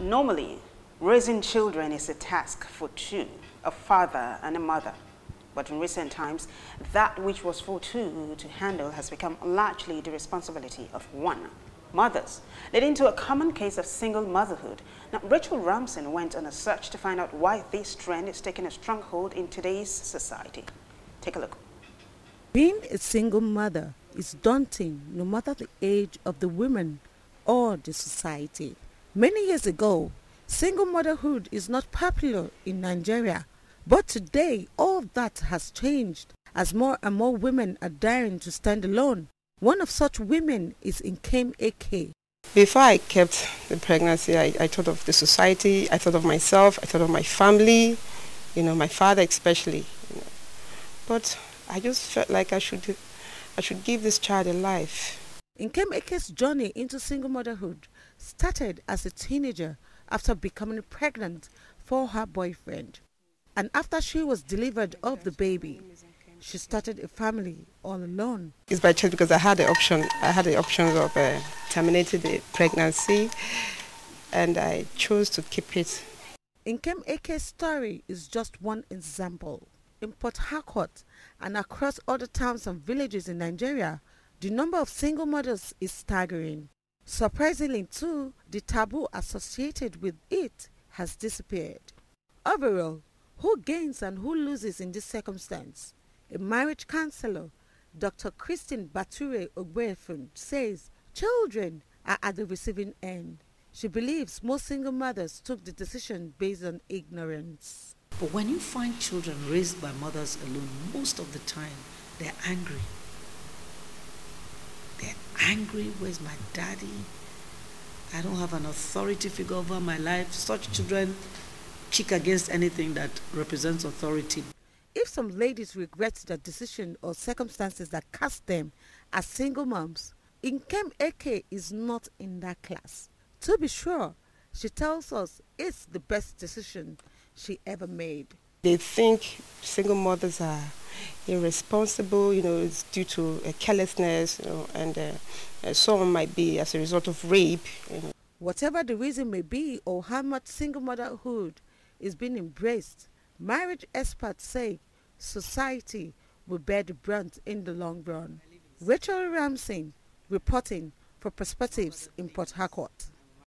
Normally, raising children is a task for two, a father and a mother. But in recent times, that which was for two to handle has become largely the responsibility of one, mothers, leading to a common case of single motherhood. Now, Rachel Ramson went on a search to find out why this trend is taking a stronghold in today's society. Take a look. Being a single mother is daunting no matter the age of the woman or the society. Many years ago, single motherhood is not popular in Nigeria but today, all that has changed as more and more women are daring to stand alone. One of such women is Nkem Eke. Before I kept the pregnancy, I, I thought of the society, I thought of myself, I thought of my family, you know, my father especially. You know. But I just felt like I should, I should give this child a life. Nkem Eke's journey into single motherhood started as a teenager after becoming pregnant for her boyfriend. And after she was delivered of the baby, she started a family all alone. It's by choice because I had the option. I had the option of uh, terminating the pregnancy, and I chose to keep it. Nkem Eke's story is just one example. In Port Harcourt and across other towns and villages in Nigeria, the number of single mothers is staggering. Surprisingly too, the taboo associated with it has disappeared. Overall, who gains and who loses in this circumstance? A marriage counselor, Dr. Christine Bature Ogbefun, says children are at the receiving end. She believes most single mothers took the decision based on ignorance. But when you find children raised by mothers alone, most of the time they're angry. They're angry. Where's my daddy? I don't have an authority figure over my life. Such mm. children kick against anything that represents authority. If some ladies regret the decision or circumstances that cast them as single moms, Nkem Eke is not in that class. To be sure, she tells us it's the best decision she ever made. They think single mothers are irresponsible, you know, it's due to uh, carelessness, you know, and uh, uh, some might be as a result of rape. You know. Whatever the reason may be or how much single motherhood is being embraced, marriage experts say society will bear the brunt in the long run. Rachel Ramsey reporting for Perspectives in Port Harcourt.